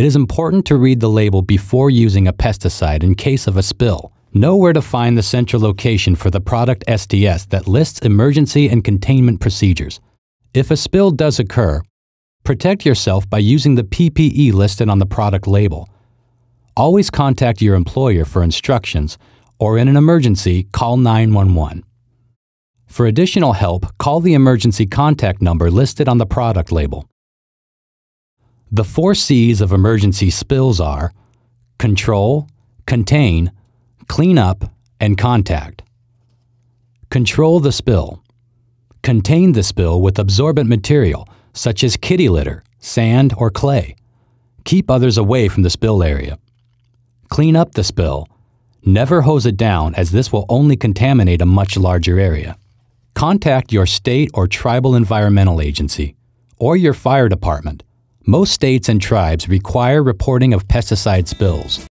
It is important to read the label before using a pesticide in case of a spill. Know where to find the central location for the product SDS that lists emergency and containment procedures. If a spill does occur, protect yourself by using the PPE listed on the product label. Always contact your employer for instructions, or in an emergency, call 911. For additional help, call the emergency contact number listed on the product label. The four C's of emergency spills are control, contain, clean up, and contact. Control the spill. Contain the spill with absorbent material such as kitty litter, sand, or clay. Keep others away from the spill area. Clean up the spill. Never hose it down as this will only contaminate a much larger area. Contact your state or tribal environmental agency or your fire department most states and tribes require reporting of pesticide spills.